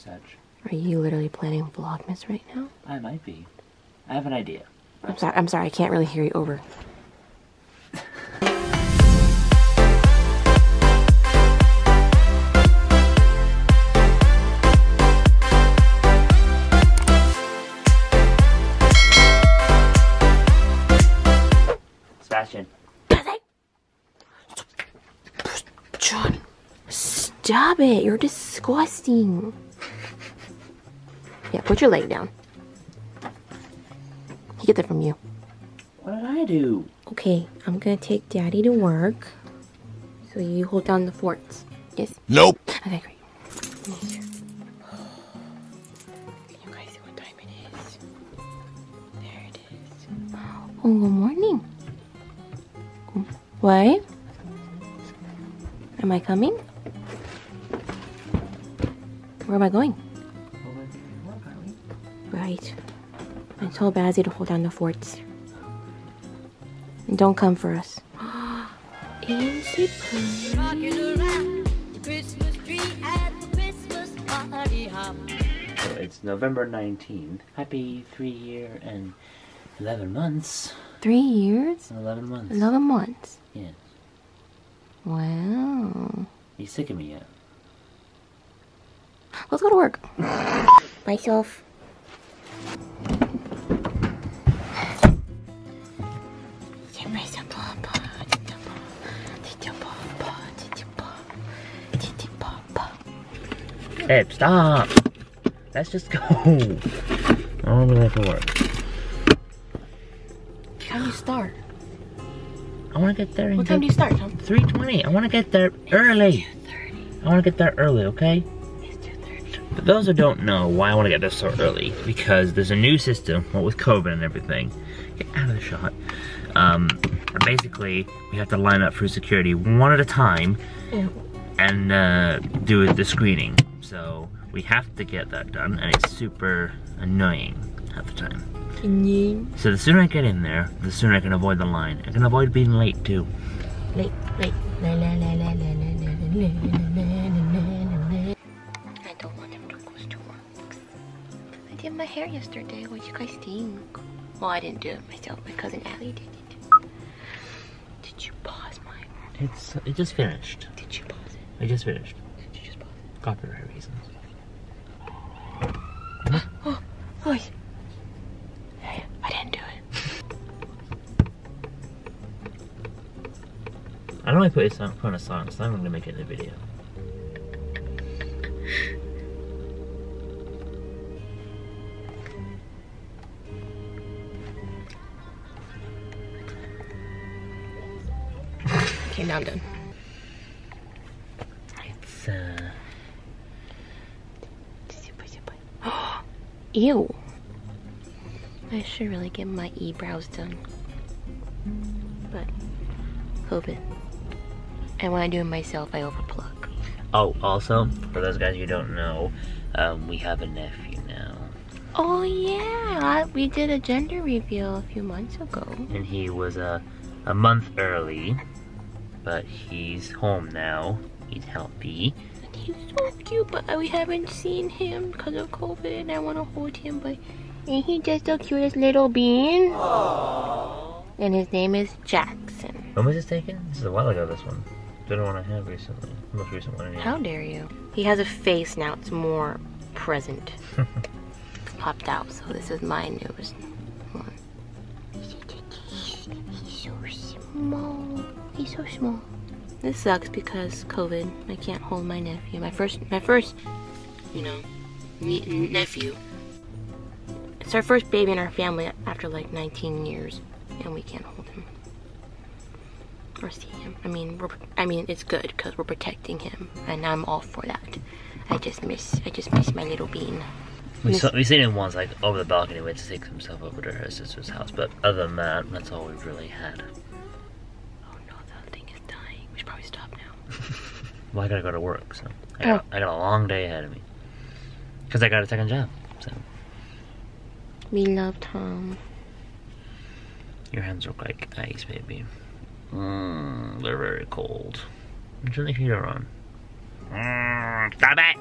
such. Are you literally planning Vlogmas right now? I might be. I have an idea. I'm sorry. I'm sorry. I can't really hear you. Over. Sebastian. John, stop it. You're disgusting. Yeah, put your leg down. He get that from you. What did I do? Okay, I'm gonna take Daddy to work. So you hold down the forts. Yes? Nope. Okay, great. Can you guys see what time it is? There it is. Oh, good morning. What? Am I coming? Where am I going? Right. I told Bazzy to hold down the forts. And don't come for us. Is it pretty? Rocking around the Christmas tree at the Christmas party hop. So it's November 19th. Happy three year and 11 months. Three years? 11 months. 11 months. Yes. Wow. You sick of me yet? Let's go to work. Myself. Babe, stop! Let's just go. I want to be late for work. How do you start? I want to get there What time do you start, Tom? 320. I want to get there early. I want to get there early, okay? It's 2:30. For those who don't know why I want to get there so early, because there's a new system, what with COVID and everything. Get out of the shot. Um, basically, we have to line up for security one at a time Yeah. and uh, do the screening. So we have to get that done, and it's super annoying half the time. Can you? So the sooner I get in there, the sooner I can avoid the line. I can avoid being late too. Late, late. La, la, la, la, la, la, la, la, la. I don't want him to go to work. I did my hair yesterday. What you guys think? Well, I didn't do it myself. My cousin Allie did it. Did you pause mine? It's it just finished. Did you pause it? It just finished. Did you just pause it? Copyright reasons. Oh, hey, I didn't do it. I don't want to put put on a song, so I'm gonna make it in a video. Okay, now I'm done. It's uh, Ew. I should really get my e-brows done. But COVID. And when I do it myself, I overplug. oh, also for those guys who don't know, um, we have a nephew now, Oh yeah, we did a gender reveal a few months ago. and he was a a month early, but he's home now. He's healthy. He's so cute, but we haven't seen him because of COVID, and I want to hold him, but and he's just the cutest little bean. And his name is Jackson. When was this taken? This is a while ago. This one. The other one I had recently. The most recent one. How dare you? He has a face now, it's more present. it's popped out, so this is my newest one. He's so small. He's so small. This sucks because COVID. I can't hold my nephew. My first, my first, you know, nephew. It's our first baby in our family after like 19 years, and we can't hold him or see him. I mean, we're, I mean, it's good because we're protecting him, and I'm all for that. I just miss, I just miss my little bean. We saw, we seen him once, like over the balcony, went to take himself over to her sister's house. But other than that, that's all we've really had. Oh no, that thing is dying. We should probably stop now. Well, I gotta go to work, so I got, I got a long day ahead of me. Cause I got a second job. So We love Tom. your hands look like ice, baby. Mmm, they're very cold. Turn the heater on. Mm, stop it!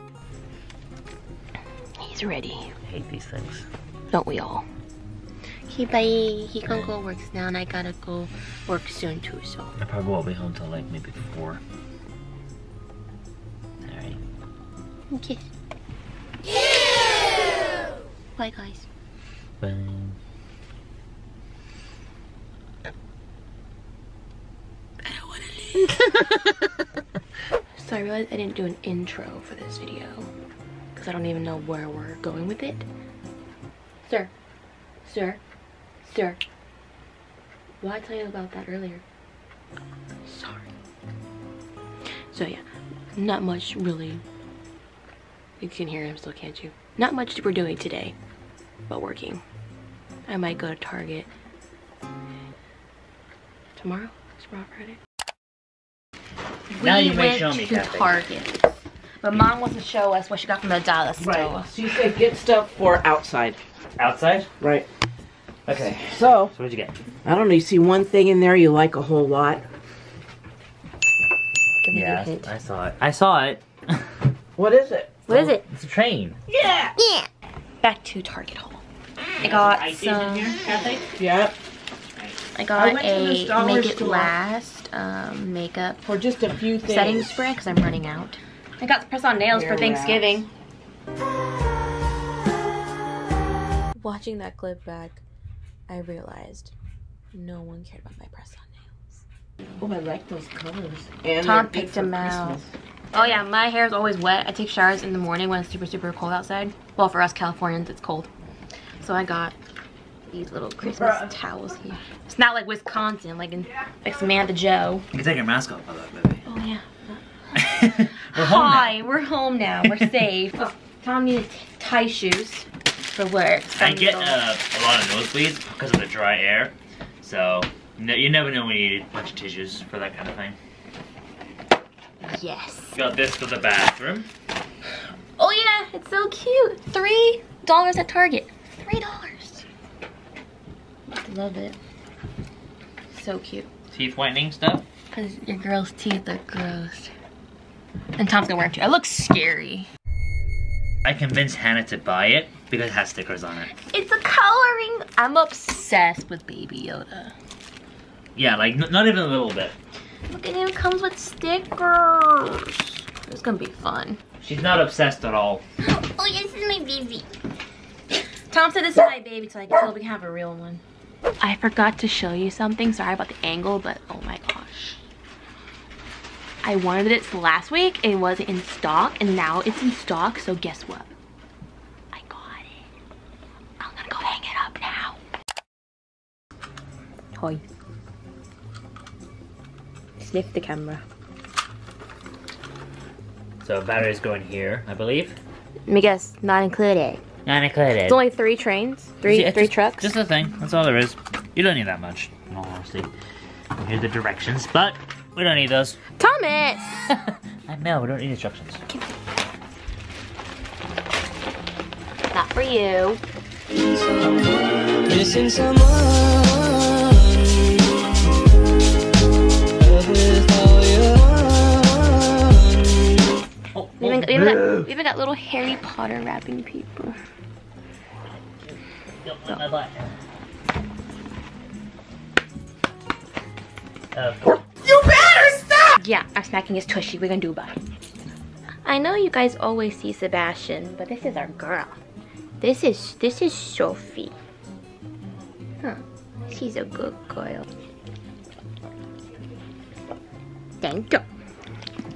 it's ready. I hate these things. Don't we all? Okay, bye. He can go work now, and I gotta go work soon too. So I probably won't be home till like maybe four. Alright. okay. Bye, guys. Bye. So I realized I didn't do an intro for this video because I don't even know where we're going with it. Sir, sir, sir. Why I tell you about that earlier? Sorry. So yeah, not much really. You can hear him still, can't you? Not much we're doing today, but working. I might go to Target tomorrow. Is Tomorrow Friday. Now we you may went show me, to Kathy. Target. But mom wants to show us what she got from the dollar store. Right. So you said get stuff for outside. Outside? Right. Okay. So, So what'd you get? I don't know, you see one thing in there you like a whole lot. Give me a Yeah. I saw it. I saw it. What is it? What is it? It's a train. Yeah. Yeah. Back to Target haul. I got some. Yeah. I got went to the a Make It store. Last um, makeup For just a few things. setting spray because I'm running out. I got press on nails for Hair Thanksgiving. Watching that clip back, I realized no one cared about my press on nails. Oh, I like those colors. And Tom picked for them out. Oh yeah, my hair is always wet. I take showers in the morning when it's super, super cold outside. Well, for us Californians, it's cold. So I got these little Christmas Bruh. towels here. It's not like Wisconsin, like in like Samantha Joe. You can take your mask off, by the way, baby. Oh yeah. We're home now. Hi, we're home now. We're safe. Tom needed tie shoes for work. so I get uh, a lot of nosebleeds because of the dry air. So, no, you never know when you need a bunch of tissues for that kind of thing. yes. Got this for the bathroom. Oh yeah, it's so cute. Three dollars at Target. Three dollars. Love it. So cute. Teeth whitening stuff. Cause your girl's teeth look gross. And Tom's gonna wear it too. I look scary. I convinced Hannah to buy it because it has stickers on it. It's a coloring. I'm obsessed with Baby Yoda. Yeah, like n- not even a little bit. Look at it, it comes with stickers. It's gonna be fun. She's not obsessed at all. Oh, this is my baby. Tom said this is my baby so I can, so we can have a real one. I forgot to show you something. Sorry about the angle, but oh my gosh. I wanted it last week. It wasn't in stock, and now it's in stock. So guess what? I got it. I'm gonna go hang it up now. Hoi. Sniff the camera. So batteries go in here, I believe. Let me guess, not included. Not included. It's only three trains, three Yeah, three just- trucks. Just a thing. That's all there is. You don't need that much, in all honesty. Here's the directions, but we don't need those. Thomas. I know, we don't need instructions. Not for you. Missing someone even, we even, got, we even got little Harry Potter wrapping paper. my butt. Of course. Yeah, I'm smacking his tushy. We're gonna do about it. I know you guys always see Sebastian, but this is our girl. This is this is Sophie. Huh. She's a good girl. Thank you.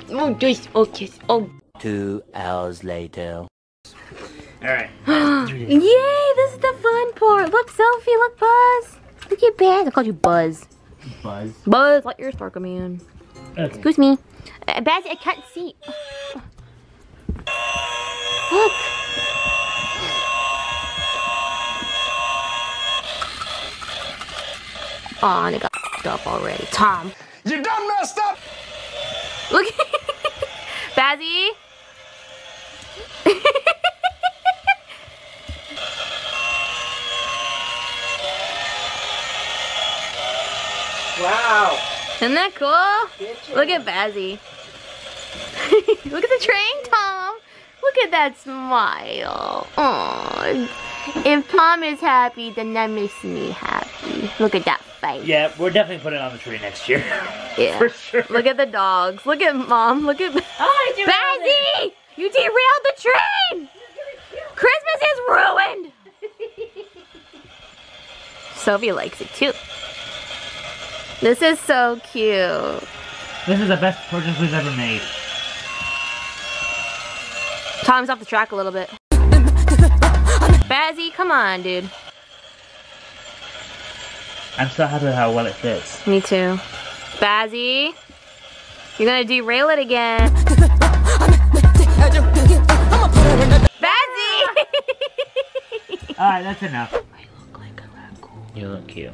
Oh, this. Oh, kiss. Oh. Two hours later. Alright. Yay! This is the fun part. Look, Sophie. Look, Buzz. Look at Buzz. I called you Buzz. Buzz. Buzz, let your Sparkle Man. Okay. Excuse me. Uh, Baz, I can't see. Look. Aw, they got up already. Tom. You done messed up! Look. Bazzy. Wow. Isn't that cool? Look at Bazzy. Look at the train, Tom. Look at that smile. Oh, if Tom is happy, then that makes me happy. Look at that face. Yeah, we're definitely putting it on the tree next year. Yeah. For sure. Look at the dogs. Look at mom. Look at Oh, Bazzy! You derailed the train! Christmas is ruined! Sophie likes it too. This is so cute. This is the best purchase we've ever made. Tom's off the track a little bit. Bazzy, come on, dude. I'm so happy with how well it fits. Me too. Bazzy, you're gonna derail it again. Bazzy! Alright, that's enough. I look like a raccoon. You look cute.